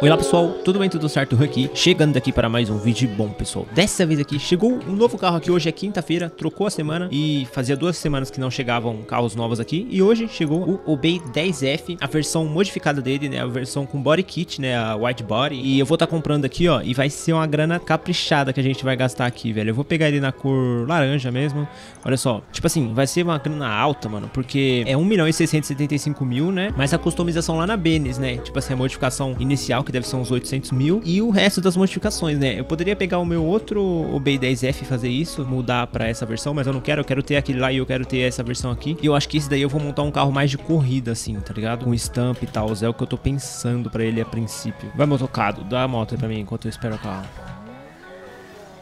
Olá pessoal, tudo bem, tudo certo? aqui, chegando aqui para mais um vídeo. Bom pessoal Dessa vez aqui, chegou um novo carro aqui, hoje é quinta-feira, trocou a semana E fazia duas semanas que não chegavam carros novos aqui. E hoje chegou o Obey 10F, a versão modificada dele, né, a versão com body kit, né, a white body. E eu vou estar tá comprando aqui, ó, e vai ser uma grana caprichada que a gente vai gastar aqui, velho. Eu vou pegar ele na cor laranja mesmo, olha só Tipo assim, vai ser uma grana alta, mano, porque é 1 milhão e 675 mil, né? Mas a customização lá na Benes, né, tipo assim, a modificação inicial que deve ser uns 800 mil, e o resto das modificações, né? Eu poderia pegar o meu outro OB10F e fazer isso, mudar para essa versão, mas eu não quero, eu quero ter aquele lá e eu quero ter essa versão aqui. E eu acho que esse daí eu vou montar um carro mais de corrida, assim, tá ligado? Com stamp e tal, é o que eu tô pensando para ele a princípio. Vai, motocado, dá a moto aí pra mim enquanto eu espero o carro.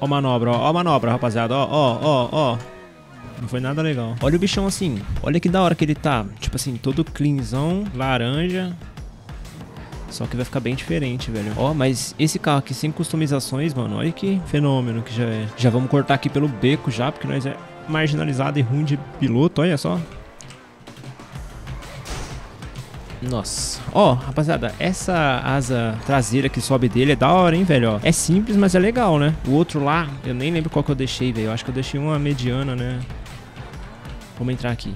Ó a manobra, ó, ó a manobra, rapaziada, ó, ó, ó, ó. Não foi nada legal. Olha o bichão assim. Olha que da hora que ele tá. Tipo assim, todo cleanzão, laranja. Só que vai ficar bem diferente, velho. Ó, oh, mas esse carro aqui sem customizações, mano, olha que fenômeno que já é. Já vamos cortar aqui pelo beco já, porque nós é marginalizado e ruim de piloto, olha só. Nossa. Ó, oh, rapaziada, essa asa traseira que sobe dele é da hora, hein, velho? É simples, mas é legal, né? O outro lá, eu nem lembro qual que eu deixei, velho. Eu acho que eu deixei uma mediana, né? Vamos entrar aqui.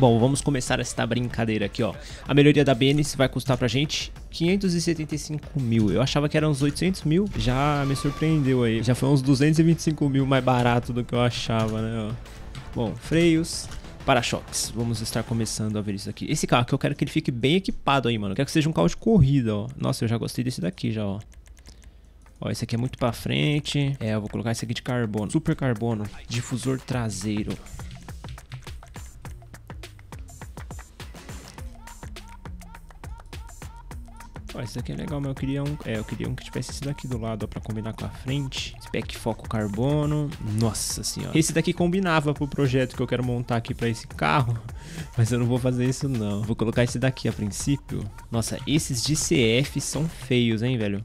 Bom, vamos começar esta brincadeira aqui, ó. A melhoria da Benes vai custar pra gente 575 mil. Eu achava que eram uns 800 mil, já me surpreendeu aí. Já foi uns 225 mil mais barato do que eu achava, né, ó. Bom, freios, para-choques. Vamos estar começando a ver isso aqui. Esse carro que eu quero que ele fique bem equipado aí, mano. Eu quero que seja um carro de corrida, ó. Nossa, eu já gostei desse daqui já, ó. Ó, esse aqui é muito pra frente. É, eu vou colocar esse aqui de carbono. Super carbono. Difusor traseiro. Ó, esse daqui é legal, mas eu queria um, é, eu queria um que tivesse esse daqui do lado, ó, pra combinar com a frente. Spec foco carbono. Nossa senhora. Esse daqui combinava pro projeto que eu quero montar aqui pra esse carro, mas eu não vou fazer isso não. Vou colocar esse daqui a princípio. Nossa, esses de CF são feios, hein, velho.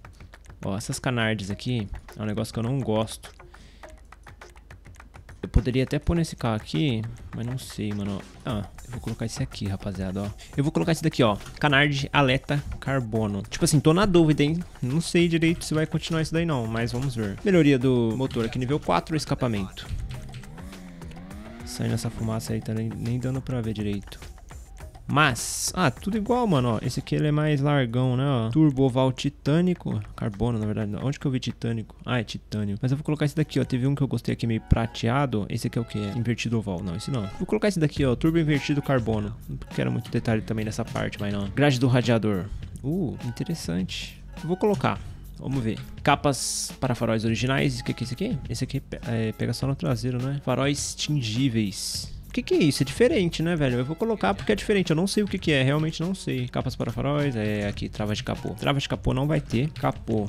Ó, essas canards aqui é um negócio que eu não gosto. Eu poderia até pôr nesse carro aqui, mas não sei, mano. Ah, eu vou colocar esse aqui, rapaziada, ó. Eu vou colocar esse daqui, ó. Canard Aleta Carbono. Tipo assim, tô na dúvida, hein. Não sei direito se vai continuar isso daí não, mas vamos ver. Melhoria do motor aqui, nível 4, escapamento. Saindo essa fumaça aí, tá nem, nem dando pra ver direito. Mas, ah, tudo igual, mano, ó. Esse aqui ele é mais largão, né, ó. Turboval titânico. Carbono, na verdade. Onde que eu vi titânico? Ah, é titânio. Mas eu vou colocar esse daqui, ó. Teve um que eu gostei aqui meio prateado. Esse aqui é o que? Invertido oval. Não, esse não. Vou colocar esse daqui, ó. Turbo invertido carbono. Não quero muito detalhe também nessa parte, mas não. Grade do radiador. Uh, interessante. Vou colocar. Vamos ver. Capas para faróis originais. O que, que é esse aqui? Esse aqui é, pega só no traseiro, né? Faróis tingíveis que que é isso? É diferente, né, velho? Eu vou colocar porque é diferente. Eu não sei o que que é, realmente não sei. Capas para faróis, é aqui, travas de capô. Travas de capô não vai ter. Capô.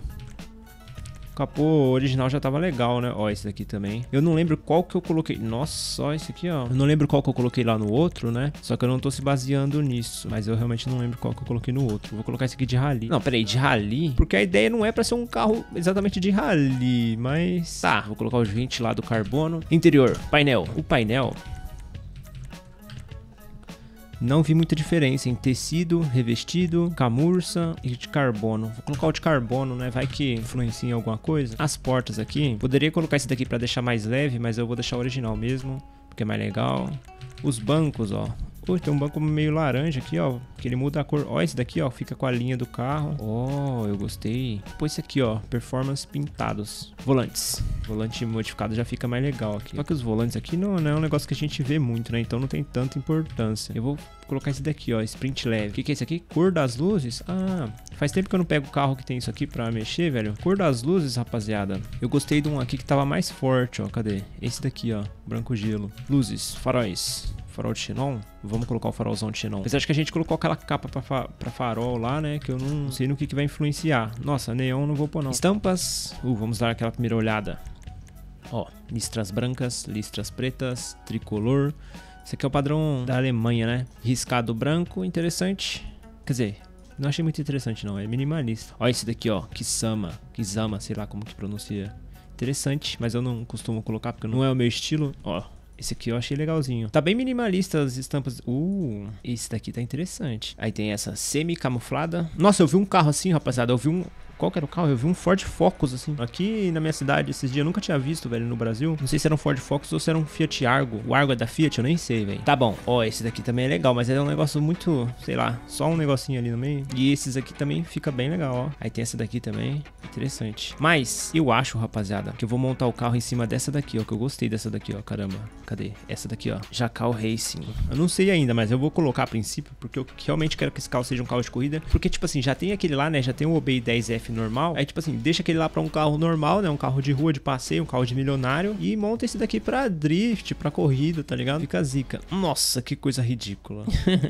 capô original já tava legal, né? Ó, esse daqui também. Eu não lembro qual que eu coloquei. Nossa, ó, esse aqui, ó. Eu não lembro qual que eu coloquei lá no outro, né? Só que eu não tô se baseando nisso. Mas eu realmente não lembro qual que eu coloquei no outro. Vou colocar esse aqui de rally. Não, peraí, de rally? Porque a ideia não é pra ser um carro exatamente de rally, mas... Tá, vou colocar os 20 lá do carbono. Interior, painel. O painel não vi muita diferença em tecido, revestido, camurça e de carbono. Vou colocar o de carbono, né? Vai que influencia em alguma coisa. As portas aqui, poderia colocar esse daqui para deixar mais leve, mas eu vou deixar o original mesmo, porque é mais legal. Os bancos, ó. Pô, tem um banco meio laranja aqui, ó. Que ele muda a cor. Ó, esse daqui, ó. Fica com a linha do carro. Ó, oh, eu gostei. Pô, esse aqui, ó. Performance pintados. Volantes. Volante modificado já fica mais legal aqui. Só que os volantes aqui não, não é um negócio que a gente vê muito, né? Então não tem tanta importância. Eu vou colocar esse daqui, ó. Sprint leve. O que, que é esse aqui? Cor das luzes? Ah, faz tempo que eu não pego o carro que tem isso aqui pra mexer, velho. Cor das luzes, rapaziada. Eu gostei de um aqui que tava mais forte, ó. Cadê? Esse daqui, ó. Branco gelo. Luzes, faróis farol de xenon. Vamos colocar o farolzão de xenon. Mas acho que a gente colocou aquela capa pra, fa pra farol lá, né? Que eu não sei no que, que vai influenciar. Nossa, neon não vou pôr não. Estampas. Uh, vamos dar aquela primeira olhada. Ó, listras brancas, listras pretas, tricolor. Esse aqui é o padrão da Alemanha, né? Riscado branco, interessante. Quer dizer, não achei muito interessante não, é minimalista. Ó esse daqui, ó, Kisama, Kisama, sei lá como que pronuncia. Interessante, mas eu não costumo colocar porque não é o meu estilo. Ó, Esse aqui eu achei legalzinho. Tá bem minimalista as estampas. Uh, esse daqui tá interessante. Aí tem essa semi-camuflada. Nossa, eu vi um carro assim, rapaziada. Eu vi um... Qual que era o carro? Eu vi um Ford Focus, assim. Aqui na minha cidade, esses dias, eu nunca tinha visto, velho, no Brasil. Não sei se era um Ford Focus ou se era um Fiat Argo. O Argo é da Fiat, eu nem sei, velho. Tá bom. Ó, esse daqui também é legal, mas é um negócio muito, sei lá, só um negocinho ali no meio. E esses aqui também fica bem legal, ó. Aí tem essa daqui também. Interessante. Mas, eu acho, rapaziada, que eu vou montar o carro em cima dessa daqui, ó. Que eu gostei dessa daqui, ó. Caramba. Cadê? Essa daqui, ó. Jacal Racing. Eu não sei ainda, mas eu vou colocar a princípio, porque eu realmente quero que esse carro seja um carro de corrida. Porque, tipo assim, já tem aquele lá, né? Já tem o Obey 10F normal. Aí, tipo assim, deixa aquele lá para um carro normal, né? Um carro de rua, de passeio, um carro de milionário. E monta esse daqui pra drift, pra corrida, tá ligado? Fica zica. Nossa, que coisa ridícula.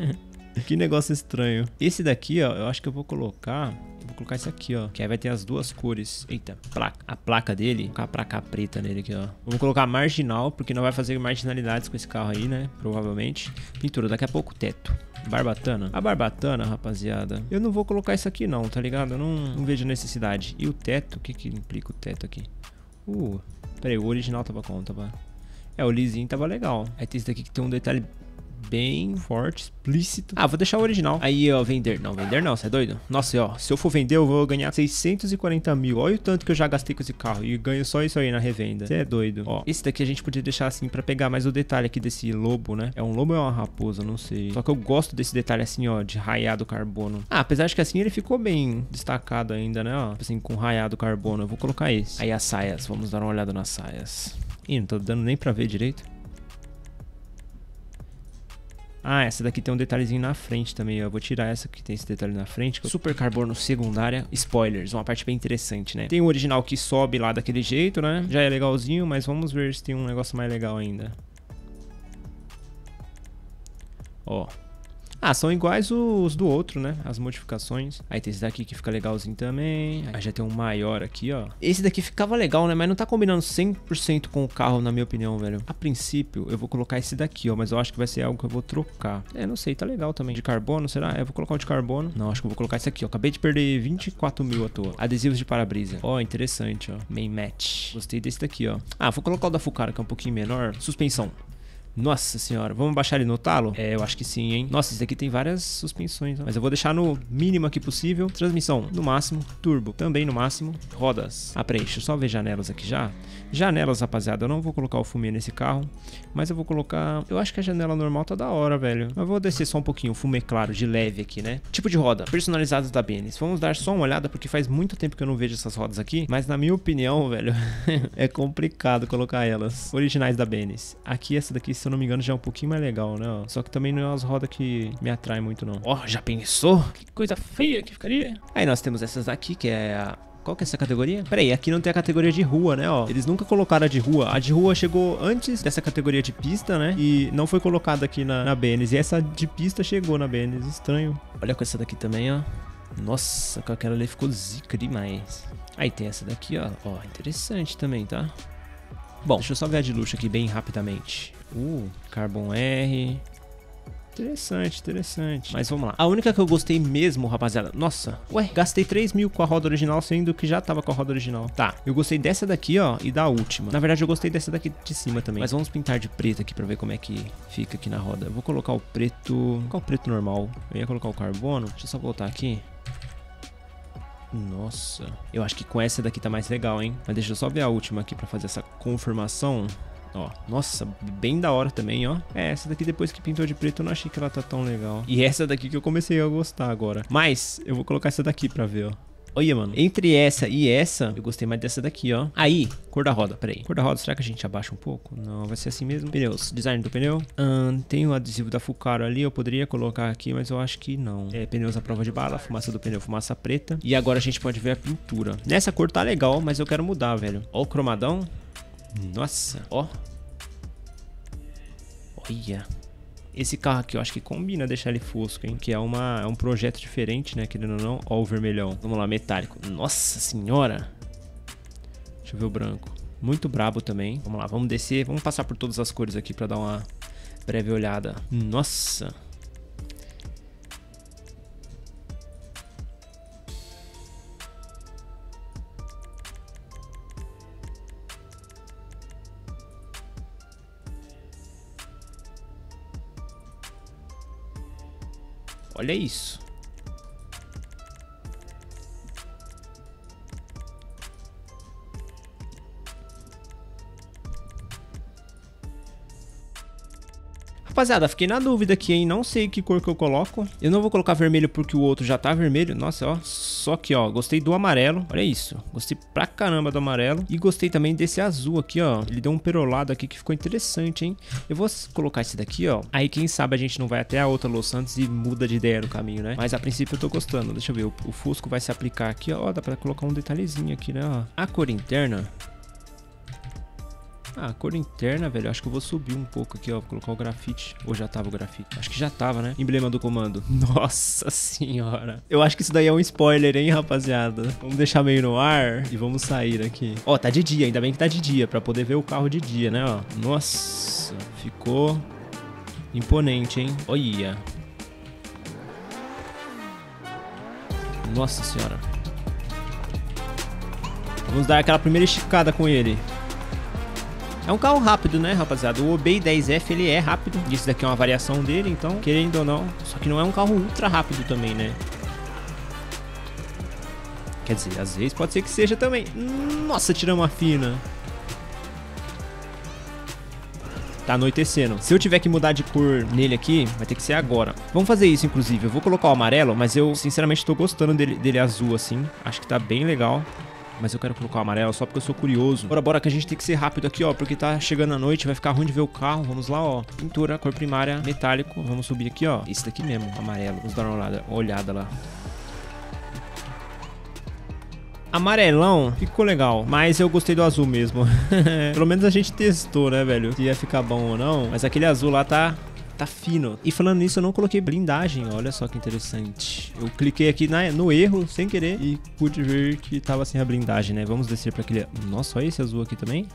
que negócio estranho. Esse daqui, ó, eu acho que eu vou colocar... Vou colocar esse aqui, ó. Que aí vai ter as duas cores. Eita, placa. A placa dele, vou colocar a placa preta nele aqui, ó. Vou colocar marginal, porque não vai fazer marginalidades com esse carro aí, né? Provavelmente. Pintura, daqui a pouco teto. Barbatana. A barbatana, rapaziada, eu não vou colocar isso aqui não, tá ligado? Eu não, não vejo necessidade. E o teto, o que que implica o teto aqui? Uh, peraí, o original tava como? Tava... É, o lisinho tava legal. Aí tem esse daqui que tem um detalhe bem forte, explícito. Ah, vou deixar o original. Aí, ó, vender. Não, vender não, você é doido? Nossa, ó, se eu for vender, eu vou ganhar 640 mil. Olha o tanto que eu já gastei com esse carro. E ganho só isso aí na revenda. Você é doido. Ó, esse daqui a gente podia deixar assim pra pegar mais o detalhe aqui desse lobo, né? É um lobo ou é uma raposa? Não sei. Só que eu gosto desse detalhe assim, ó, de raiado carbono. Ah, apesar de que assim ele ficou bem destacado ainda, né? Ó, assim, com raiado carbono. Eu vou colocar esse. Aí as saias. Vamos dar uma olhada nas saias. Ih, não tô dando nem pra ver direito. Ah, essa daqui tem um detalhezinho na frente também, Eu Vou tirar essa que tem esse detalhe na frente. Super carbono secundária. Spoilers, uma parte bem interessante, né? Tem o original que sobe lá daquele jeito, né? Já é legalzinho, mas vamos ver se tem um negócio mais legal ainda. Ó, ah, são iguais os do outro, né? As modificações. Aí tem esse daqui que fica legalzinho também. Aí já tem um maior aqui, ó. Esse daqui ficava legal, né? Mas não tá combinando 100% com o carro, na minha opinião, velho. A princípio, eu vou colocar esse daqui, ó. Mas eu acho que vai ser algo que eu vou trocar. É, não sei, tá legal também. De carbono, será? É, eu vou colocar o de carbono. Não, acho que eu vou colocar esse aqui, ó. Acabei de perder 24 mil à toa. Adesivos de para-brisa. Ó, interessante, ó. Main match. Gostei desse daqui, ó. Ah, vou colocar o da Fucara, que é um pouquinho menor. Suspensão. Nossa senhora, vamos baixar ele no talo? É, eu acho que sim, hein? Nossa, esse aqui tem várias suspensões, ó. mas eu vou deixar no mínimo aqui possível. Transmissão no máximo, turbo também no máximo, rodas. Ah, peraí, deixa eu só ver janelas aqui já. Janelas, rapaziada, eu não vou colocar o fumê nesse carro, mas eu vou colocar... Eu acho que a janela normal tá da hora, velho. Mas vou descer só um pouquinho o fumê claro, de leve aqui, né? Tipo de roda, personalizadas da Benes. Vamos dar só uma olhada, porque faz muito tempo que eu não vejo essas rodas aqui, mas na minha opinião, velho, é complicado colocar elas. Originais da Benes. Aqui, essa daqui, se eu não me engano, já é um pouquinho mais legal, né? Só que também não é umas rodas que me atraem muito, não. Ó, oh, já pensou? Que coisa feia que ficaria. Aí nós temos essas daqui, que é a qual que é essa categoria? Peraí, aqui não tem a categoria de rua, né, ó. Eles nunca colocaram a de rua. A de rua chegou antes dessa categoria de pista, né? E não foi colocada aqui na, na BNs. E essa de pista chegou na BNs. Estranho. Olha com essa daqui também, ó. Nossa, com aquela ali ficou zica demais. Aí tem essa daqui, ó. Ó, interessante também, tá? Bom, deixa eu só ver a de luxo aqui bem rapidamente. Uh, Carbon R. Interessante, interessante. Mas vamos lá. A única que eu gostei mesmo, rapaziada. Nossa, ué, gastei 3 mil com a roda original, sendo que já tava com a roda original. Tá, eu gostei dessa daqui, ó, e da última. Na verdade, eu gostei dessa daqui de cima também. Mas vamos pintar de preto aqui pra ver como é que fica aqui na roda. Eu vou colocar o preto... Qual o preto normal? Eu ia colocar o carbono. Deixa eu só voltar aqui. Nossa, eu acho que com essa daqui tá mais legal, hein? Mas deixa eu só ver a última aqui pra fazer essa confirmação. Ó, nossa, bem da hora também, ó. É, essa daqui depois que pintou de preto eu não achei que ela tá tão legal. E essa daqui que eu comecei a gostar agora. Mas, eu vou colocar essa daqui pra ver, ó. Olha, mano. Entre essa e essa, eu gostei mais dessa daqui, ó. Aí, cor da roda, peraí. Cor da roda, será que a gente abaixa um pouco? Não, vai ser assim mesmo. Pneus, design do pneu. Hum, tem o adesivo da Fucaro ali, eu poderia colocar aqui, mas eu acho que não. É, pneus à prova de bala, fumaça do pneu, fumaça preta. E agora a gente pode ver a pintura. Nessa cor tá legal, mas eu quero mudar, velho. Ó o cromadão. Nossa, ó. Olha. Esse carro aqui eu acho que combina deixar ele fosco, hein? Que é, uma, é um projeto diferente, né? Querendo ou não. Ó o vermelhão. Vamos lá, metálico. Nossa senhora. Deixa eu ver o branco. Muito brabo também. Vamos lá, vamos descer. Vamos passar por todas as cores aqui pra dar uma breve olhada. Nossa. Olha isso. Rapaziada, fiquei na dúvida aqui, hein? Não sei que cor que eu coloco. Eu não vou colocar vermelho porque o outro já tá vermelho. Nossa, ó. Só que, ó, gostei do amarelo. Olha isso. Gostei pra caramba do amarelo. E gostei também desse azul aqui, ó. Ele deu um perolado aqui que ficou interessante, hein? Eu vou colocar esse daqui, ó. Aí, quem sabe a gente não vai até a outra Los Santos e muda de ideia no caminho, né? Mas a princípio eu tô gostando. Deixa eu ver. O, o Fusco vai se aplicar aqui, ó. Dá pra colocar um detalhezinho aqui, né? Ó. A cor interna ah, cor interna, velho. Acho que eu vou subir um pouco aqui, ó. Vou colocar o grafite. Ou já tava o grafite? Acho que já tava, né? Emblema do comando. Nossa senhora. Eu acho que isso daí é um spoiler, hein, rapaziada. Vamos deixar meio no ar e vamos sair aqui. Ó, tá de dia. Ainda bem que tá de dia. Pra poder ver o carro de dia, né, ó. Nossa. Ficou imponente, hein? Olha. Nossa senhora. Vamos dar aquela primeira esticada com ele. É um carro rápido, né, rapaziada? O Obey 10F, ele é rápido. Isso daqui é uma variação dele, então, querendo ou não. Só que não é um carro ultra rápido também, né? Quer dizer, às vezes pode ser que seja também. Nossa, tiramos uma fina. Tá anoitecendo. Se eu tiver que mudar de cor nele aqui, vai ter que ser agora. Vamos fazer isso, inclusive. Eu vou colocar o amarelo, mas eu, sinceramente, tô gostando dele, dele azul, assim. Acho que tá bem legal. Mas eu quero colocar o amarelo só porque eu sou curioso. Bora, bora, que a gente tem que ser rápido aqui, ó. Porque tá chegando a noite, vai ficar ruim de ver o carro. Vamos lá, ó. Pintura, cor primária, metálico. Vamos subir aqui, ó. Esse daqui mesmo, amarelo. Vamos dar uma olhada, uma olhada lá. Amarelão ficou legal, mas eu gostei do azul mesmo. Pelo menos a gente testou, né, velho? Se ia ficar bom ou não. Mas aquele azul lá tá tá fino. E falando nisso, eu não coloquei blindagem, olha só que interessante. Eu cliquei aqui na, no erro, sem querer, e pude ver que tava sem a blindagem, né? Vamos descer para aquele... Nossa, olha esse azul aqui também.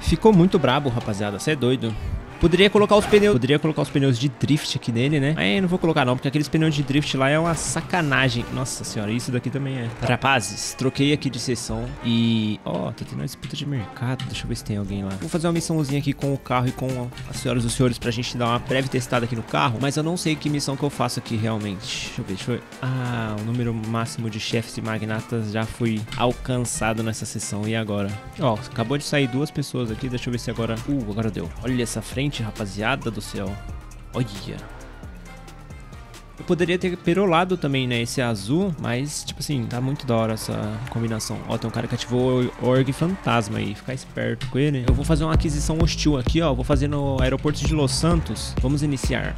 Ficou muito brabo, rapaziada, você é doido. Poderia colocar os pneus, poderia colocar os pneus de drift aqui nele, né? Mas não vou colocar não, porque aqueles pneus de drift lá é uma sacanagem. Nossa senhora, isso daqui também é. Rapazes, troquei aqui de sessão e... Ó, oh, tá tendo uma disputa de mercado. Deixa eu ver se tem alguém lá. Vou fazer uma missãozinha aqui com o carro e com as senhoras e os senhores pra gente dar uma breve testada aqui no carro. Mas eu não sei que missão que eu faço aqui realmente. Deixa eu ver, deixa eu ver. Ah, o número máximo de chefes e magnatas já foi alcançado nessa sessão. E agora? Ó, acabou de sair duas pessoas aqui. Deixa eu ver se agora... Uh, agora deu. Olha essa frente rapaziada do céu. Olha. Eu poderia ter perolado também, né, esse azul, mas, tipo assim, tá muito da hora essa combinação. Ó, tem um cara que ativou o Org Fantasma aí, ficar esperto com ele. Eu vou fazer uma aquisição hostil aqui, ó, vou fazer no aeroporto de Los Santos. Vamos iniciar.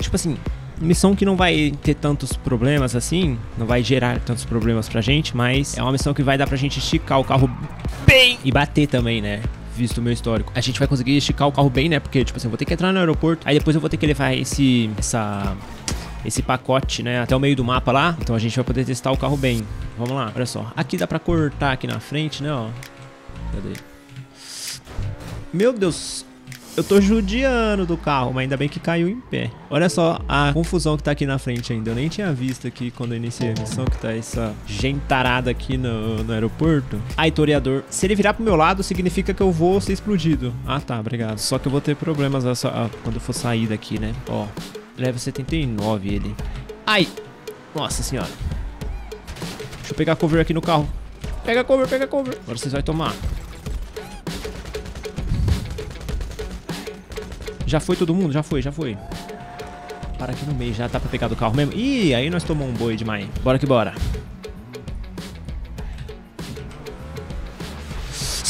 Tipo assim, missão que não vai ter tantos problemas assim, não vai gerar tantos problemas pra gente, mas é uma missão que vai dar pra gente esticar o carro bem e bater também, né? Visto o meu histórico. A gente vai conseguir esticar o carro bem, né? Porque, tipo assim, eu vou ter que entrar no aeroporto, aí depois eu vou ter que levar esse, essa, esse pacote, né, até o meio do mapa lá. Então a gente vai poder testar o carro bem. Vamos lá, olha só. Aqui dá pra cortar aqui na frente, né, ó. Cadê? Meu Deus, eu tô judiando do carro, mas ainda bem que caiu em pé. Olha só a confusão que tá aqui na frente ainda. Eu nem tinha visto aqui quando eu iniciei a missão que tá essa gentarada aqui no, no aeroporto. Ai, toreador. Se ele virar pro meu lado, significa que eu vou ser explodido. Ah, tá, obrigado. Só que eu vou ter problemas essa, ah, quando eu for sair daqui, né? Ó, leva 79 ele. Ai! Nossa senhora. Deixa eu pegar cover aqui no carro. Pega cover, pega cover. Agora vocês vão tomar. Já foi todo mundo? Já foi, já foi. Para aqui no meio, já tá pra pegar do carro mesmo. Ih, aí nós tomamos um boi demais. Bora que bora.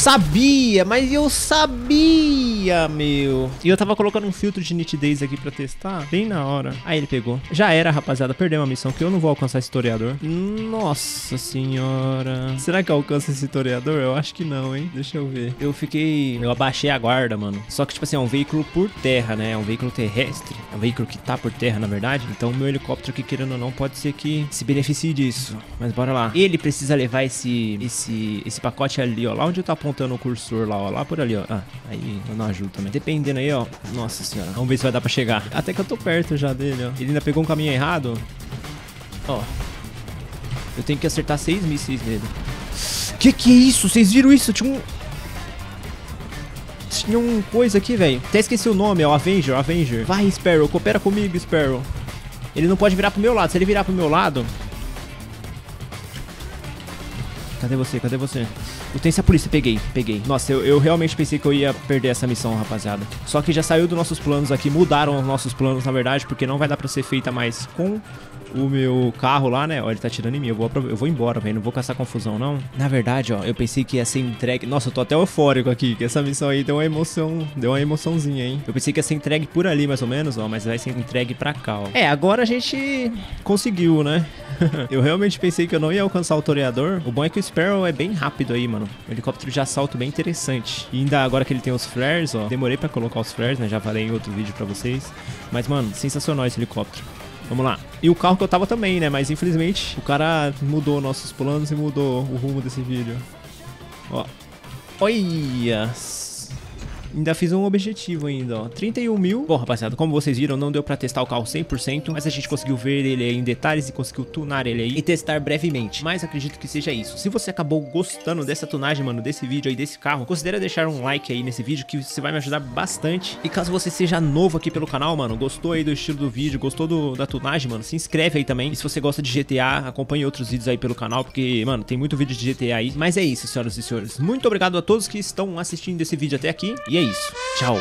Sabia, mas eu sabia, meu. E eu tava colocando um filtro de nitidez aqui pra testar, bem na hora. Aí ele pegou. Já era, rapaziada, perdeu uma missão que eu não vou alcançar esse toreador. Nossa senhora. Será que eu alcanço esse toreador? Eu acho que não, hein? Deixa eu ver. Eu fiquei... Eu abaixei a guarda, mano. Só que, tipo assim, é um veículo por terra, né? É um veículo terrestre. É um veículo que tá por terra, na verdade. Então, o meu helicóptero aqui, querendo ou não, pode ser que se beneficie disso. Mas bora lá. Ele precisa levar esse, esse, esse pacote ali, ó. Lá onde eu tô apontando apontando o cursor lá, ó. Lá por ali, ó. Ah, aí eu não ajudo também. Dependendo aí, ó. Nossa senhora. Vamos ver se vai dar pra chegar. Até que eu tô perto já dele, ó. Ele ainda pegou um caminho errado. Ó. Eu tenho que acertar seis mísseis nele. Que que é isso? Vocês viram isso? Tinha um... tinha um coisa aqui, velho. Até esqueci o nome, é o Avenger, Avenger. Vai, Sparrow, coopera comigo, Sparrow. Ele não pode virar pro meu lado. Se ele virar pro meu lado... Cadê você? Cadê você? Utência polícia, peguei, peguei. Nossa, eu, eu realmente pensei que eu ia perder essa missão, rapaziada. Só que já saiu dos nossos planos aqui, mudaram os nossos planos, na verdade, porque não vai dar pra ser feita mais com o meu carro lá, né? Ó, ele tá tirando em mim. Eu vou, eu vou embora, velho. Não vou caçar confusão, não. Na verdade, ó, eu pensei que ia ser entregue. Nossa, eu tô até eufórico aqui, que essa missão aí deu uma emoção. Deu uma emoçãozinha, hein? Eu pensei que ia ser entregue por ali, mais ou menos, ó. Mas vai ser entregue pra cá, ó. É, agora a gente conseguiu, né? eu realmente pensei que eu não ia alcançar o toreador. O bom é que o Sparrow é bem rápido aí, mano. O helicóptero de assalto bem interessante. E ainda agora que ele tem os flares, ó. Demorei pra colocar os flares, né? Já falei em outro vídeo pra vocês. Mas, mano, sensacional esse helicóptero. Vamos lá. E o carro que eu tava também, né? Mas infelizmente o cara mudou nossos planos e mudou o rumo desse vídeo. Ó. Olha Ainda fiz um objetivo ainda, ó. 31 mil. Bom, rapaziada, como vocês viram, não deu pra testar o carro 100%, mas a gente conseguiu ver ele aí em detalhes e conseguiu tunar ele aí e testar brevemente. Mas acredito que seja isso. Se você acabou gostando dessa tunagem, mano, desse vídeo aí, desse carro, considere deixar um like aí nesse vídeo que você vai me ajudar bastante. E caso você seja novo aqui pelo canal, mano, gostou aí do estilo do vídeo, gostou do, da tunagem, mano, se inscreve aí também. E se você gosta de GTA, acompanhe outros vídeos aí pelo canal, porque, mano, tem muito vídeo de GTA aí. Mas é isso, senhoras e senhores. Muito obrigado a todos que estão assistindo esse vídeo até aqui. E é é isso. Tchau.